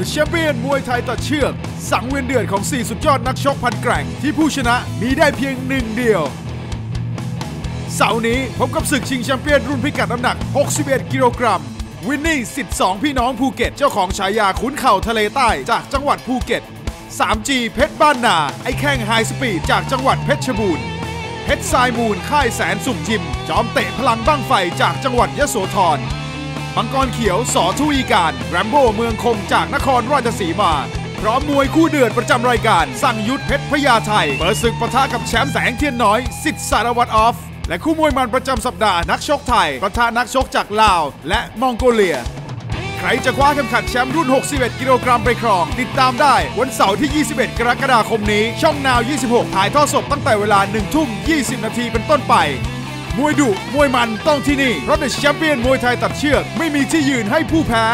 The Champion มวยไทยตัดเชือก สังเวียนเดือดของ 4 สุดยอดนักชกพันแกร่ง ที่ผู้ชนะมีได้เพียงหนึ่งเดียว เสาร์นี้พบกับศึกชิงแชมเปี้ยนรุ่นพิกัดน้ำหนัก 61 กิโลกรัม วินนี่สิทธิ์สองพี่น้องภูเก็ต เจ้าของฉายาขุนเข่าทะเลใต้จากจังหวัดภูเก็ต 3G เพชรบ้านนา ไอ้แข้ง high speed จากจังหวัดเพชรบูรณ์เพชรทรายมูลค่ายแสนสุ่มจิม จอมเตะพลังบั้งไฟจากจังหวัดยโสธร มังกรเขียวสอทุีการแรมโบ้เมืองคงจากนครราชสีมา พร้อมมวยคู่เดือดประจำรายการ สั่งยุทธเพชรพญาไทยเปิดศึกปะทะกับแชมป์แสงเทียนน้อยสิทธิสารวัตรออฟ และคู่มวยมันประจำสัปดาห์นักชกไทยปะทะนักชกจากลาว และมองโกเลีย ใครจะคว้าเข็มขัดแชมป์รุ่น 61 กิโลกรัมไปครอง ติดตามได้วันเสาร์ที่ 21 กรกฎาคมนี้ ช่องนาว 26 ถ่ายทอดสดตั้งแต่เวลา 1 ทุ่ม 20 นาทีเป็นต้นไป มวยดุมวยมันต้องที่นี่เพราะเดอะแชมเปี้ยนมวยไทยตัดเชือก ไม่มีที่ยืนให้ผู้แพ้